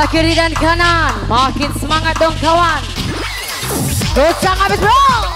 Sebelah kiri dan kanan. Makin semangat dong kawan. Gocang habis bro.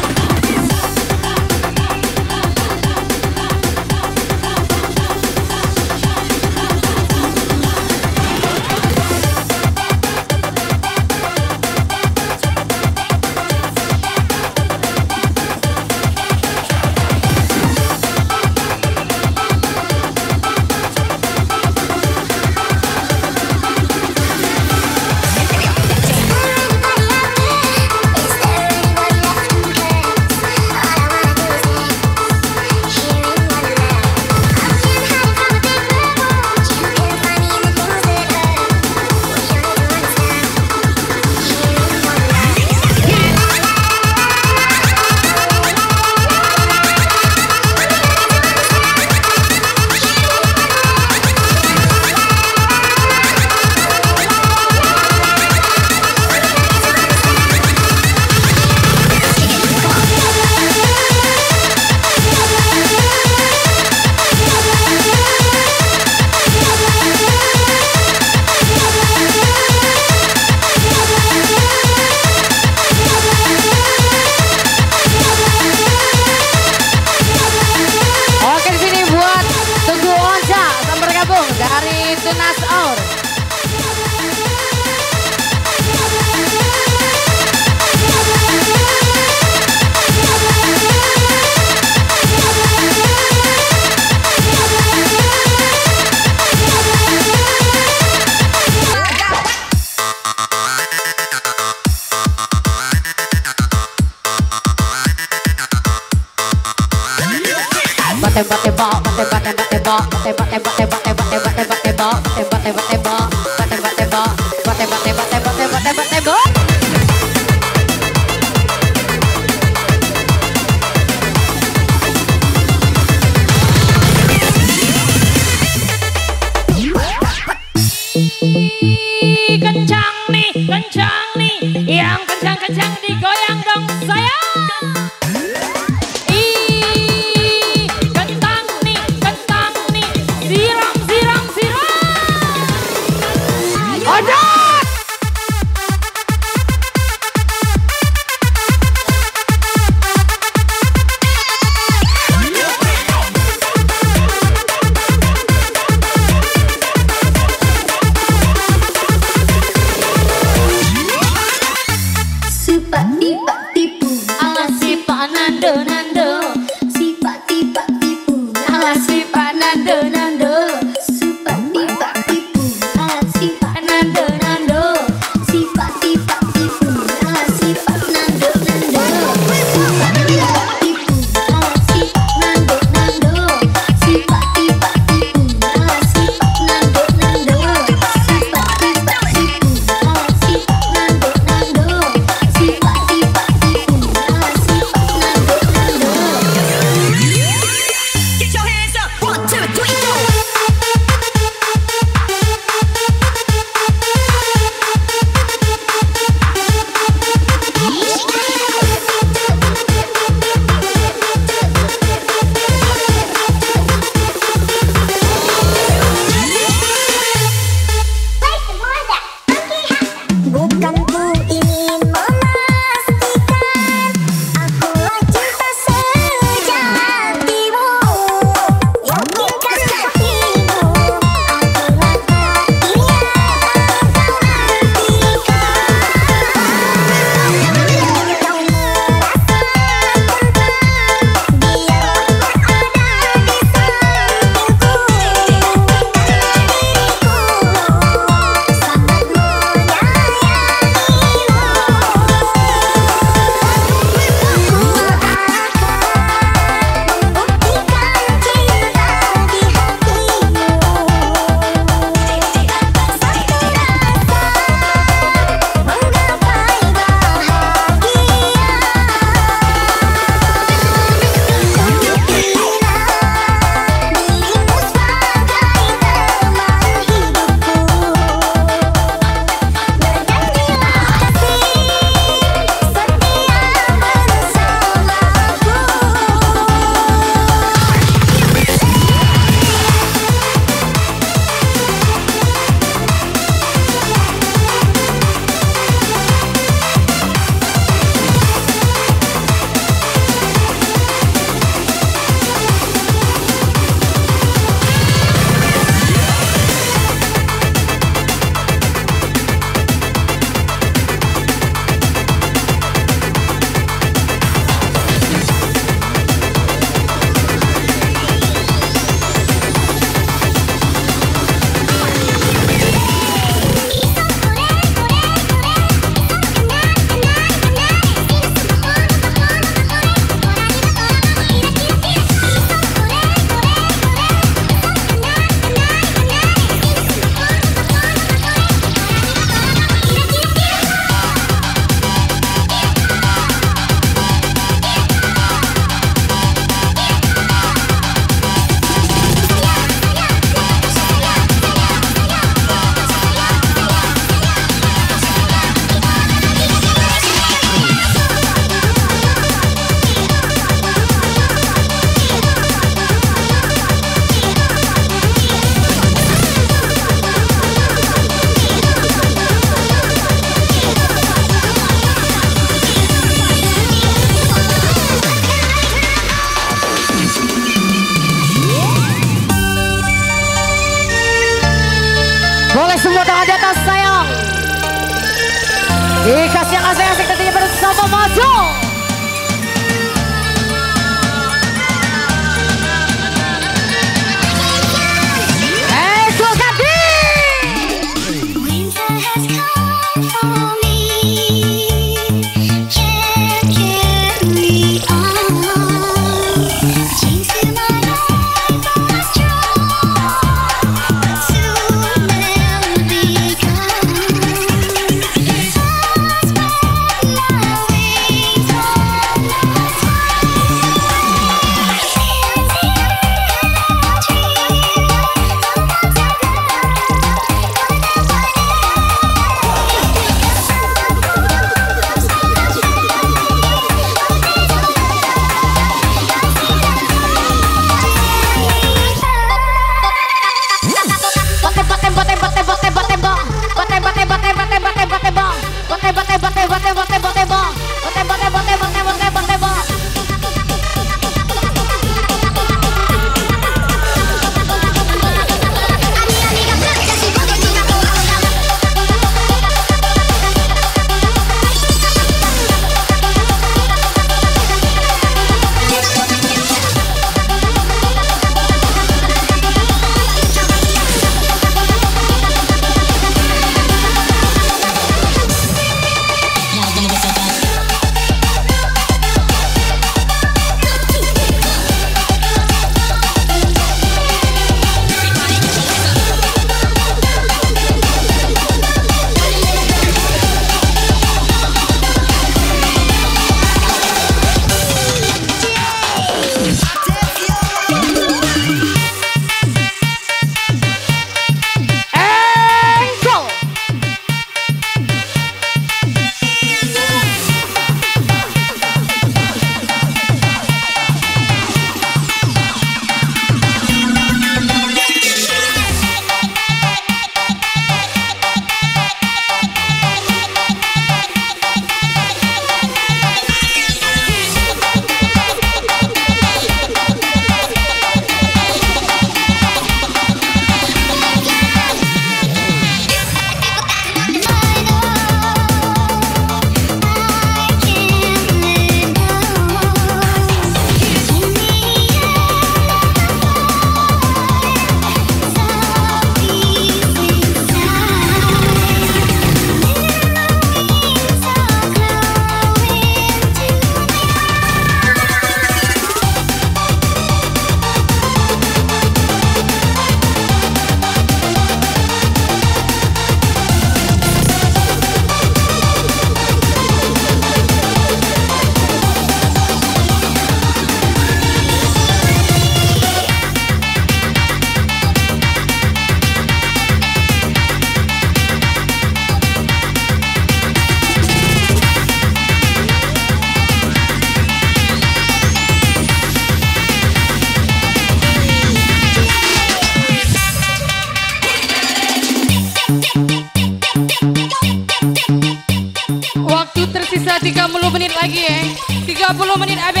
Tersisa 30 menit lagi ya. 30 menit habis.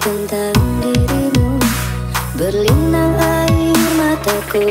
tentang dirimu. Berlinang air mataku.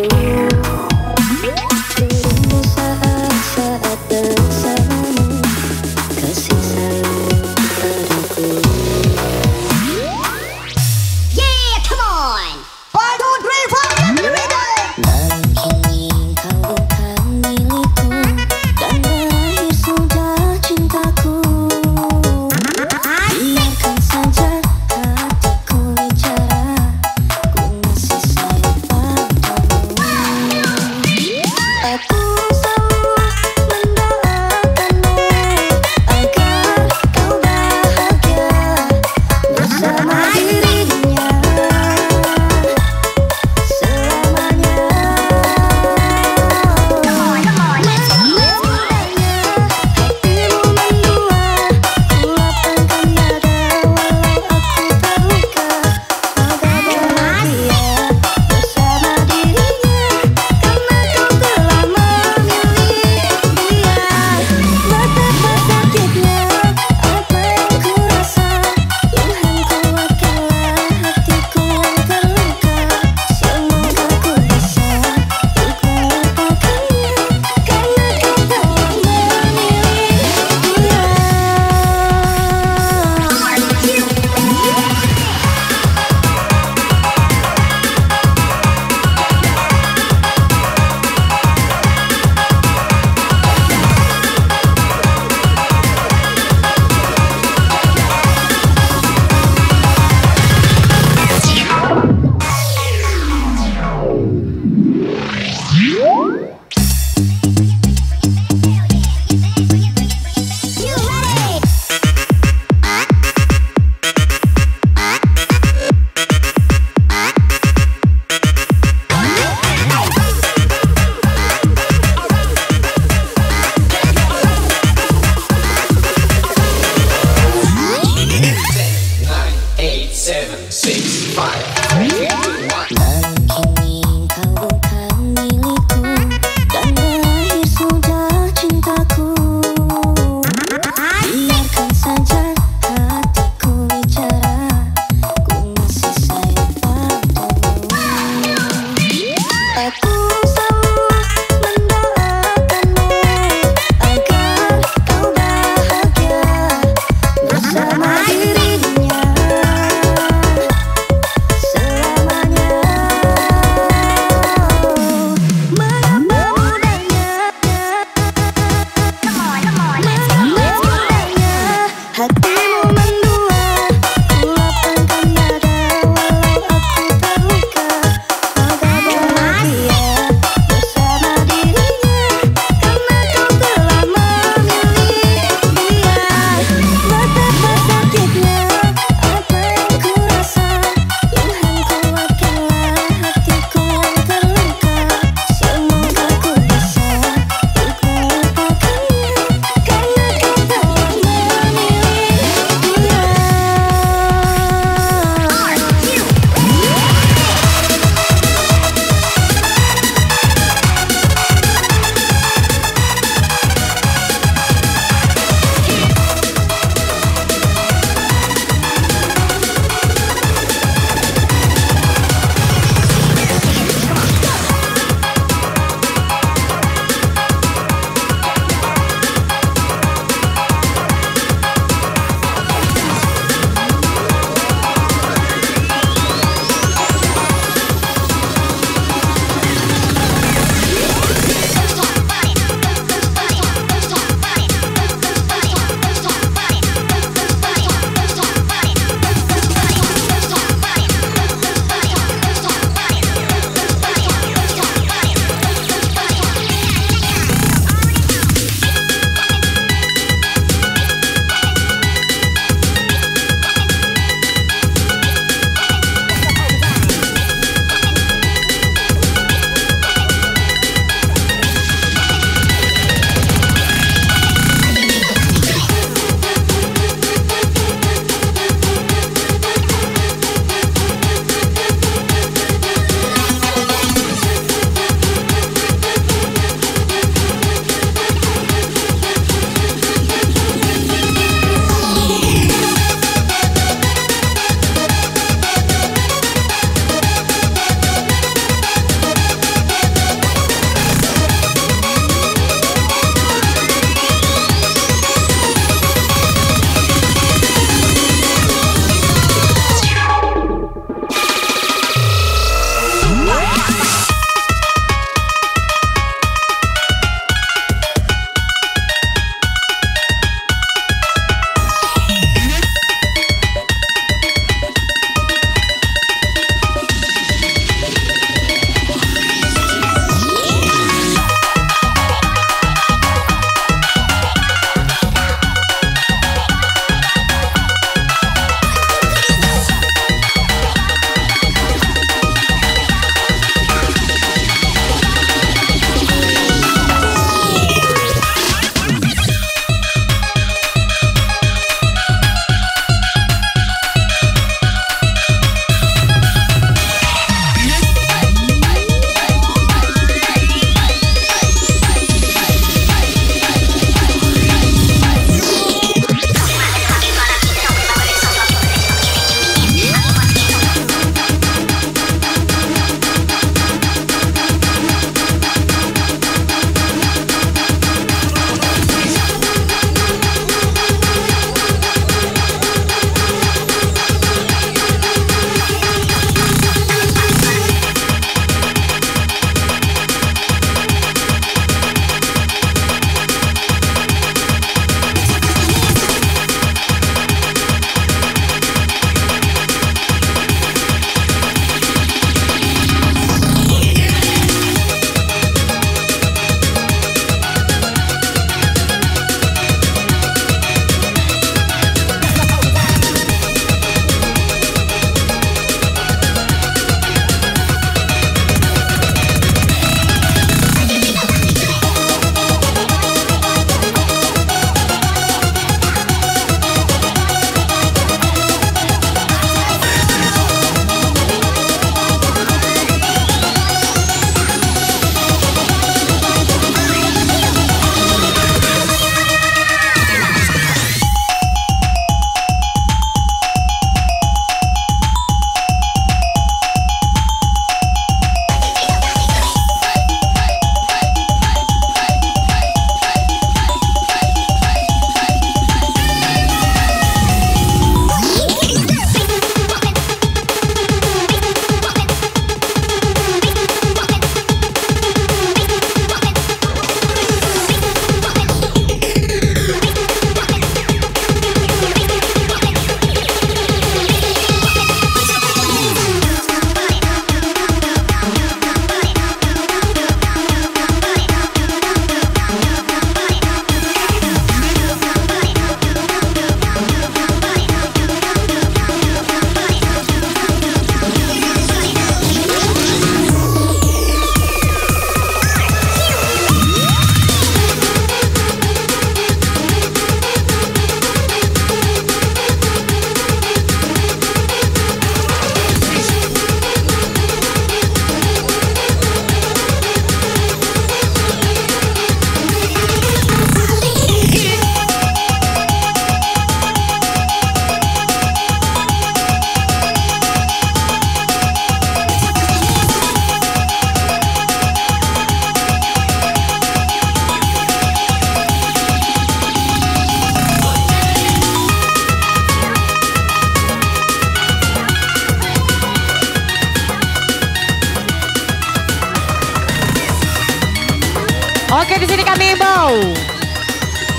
Oke di sini kami imbau.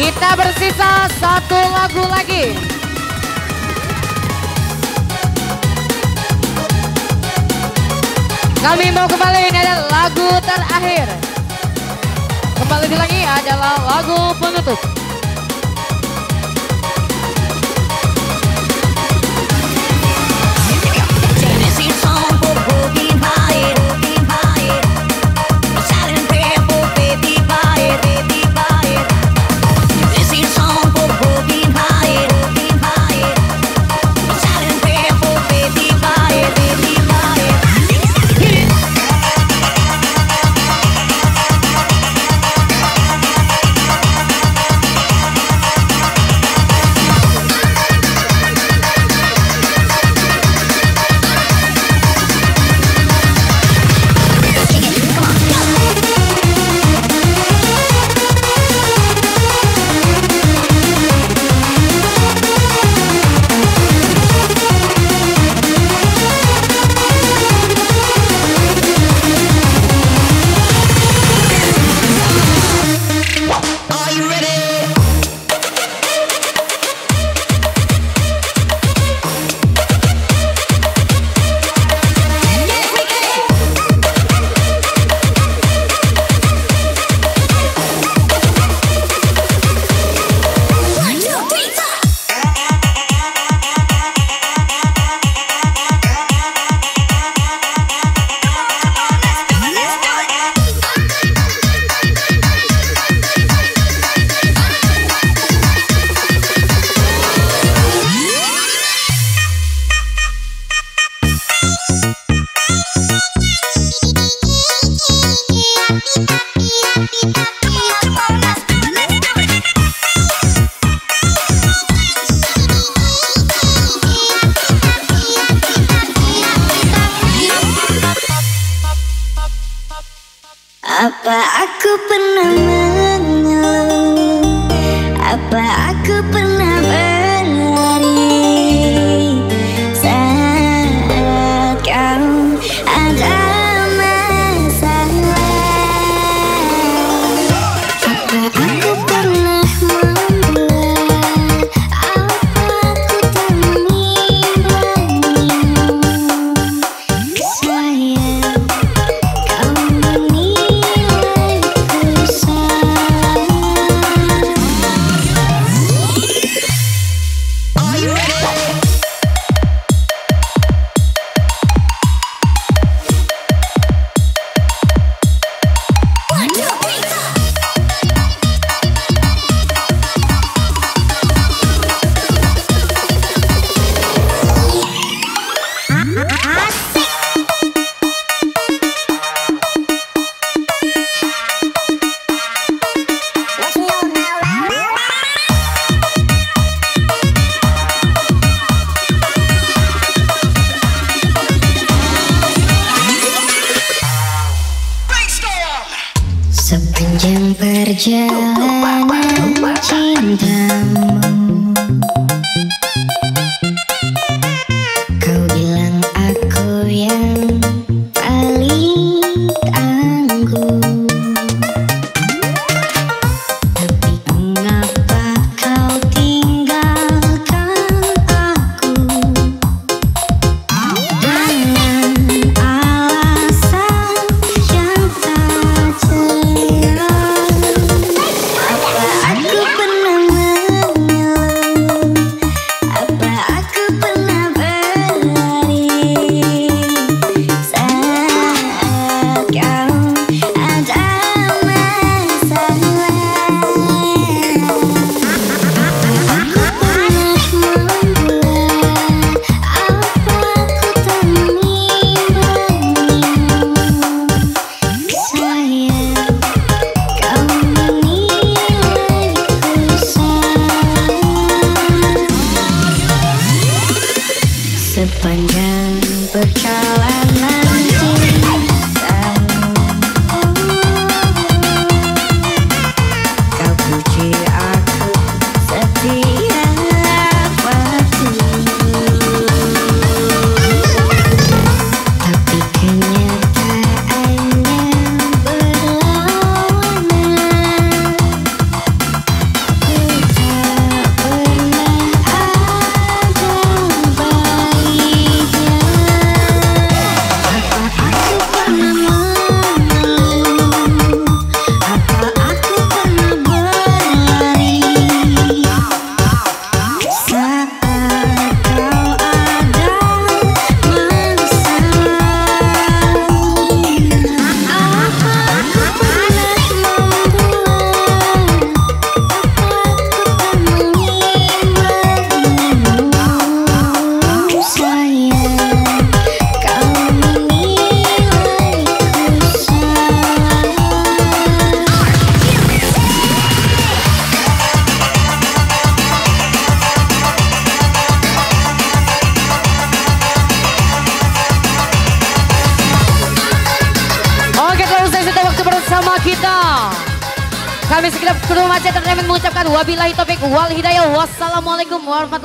Kita bersisa satu lagu lagi. Kami mau kembali ini adalah lagu terakhir. Kembali lagi adalah lagu penutup. open and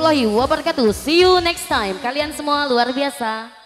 warahmatullahi wabarakatuh. See you next time. Kalian semua luar biasa.